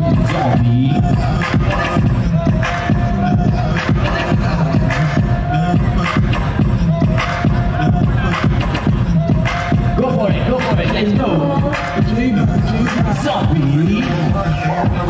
Go for it, go for it, let's go. Zombie.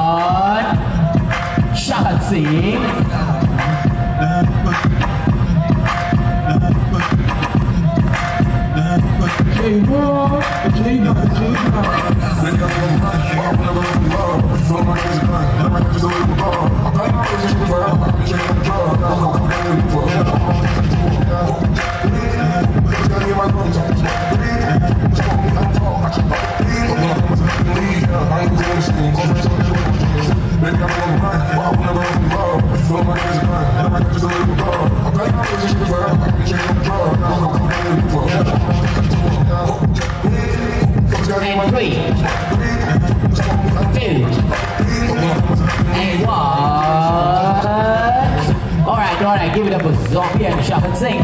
Shot Singh. And three, two, and one. All right, all right, give it up for Zombie and Shaban Singh.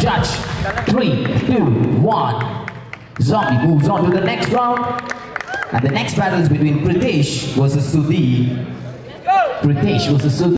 Judge, three, two, one. Zombie moves on to the next round. And the next battle is between Pritesh versus Sudhi. Pritesh versus Sudhi.